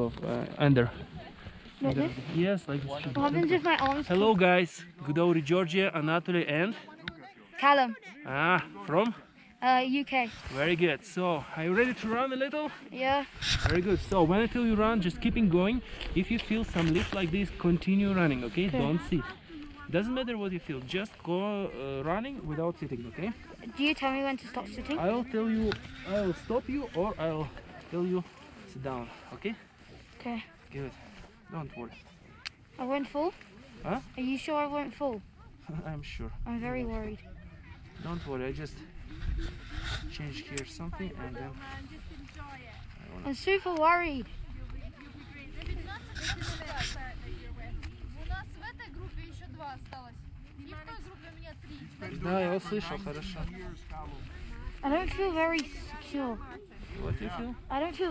of uh, under. Like Under. Yes, like this. What happens if my arms? Hello guys, Good Gudauri, Georgia, Anatoly and Callum, ah from uh, UK. very good. So are you ready to run a little? Yeah. Very good. So when until you run, just keeping going. If you feel some lift like this, continue running. Okay? Okay. Don't sit. Doesn't matter what you feel. Just go uh, running without sitting. Okay? Do you tell me when to stop sitting? I'll tell you. I'll stop you, or I'll tell you sit down. Okay? Okay. Good. Don't worry. I won't fall. Huh? Are you sure I won't fall? I'm sure. I'm very worried. Don't worry. I just change here something and then. I'm super worried. У нас в этой группе еще два осталось. И в той группе у меня три. Да, я услышал. Хорошо. I don't feel very secure. What you feel? I don't feel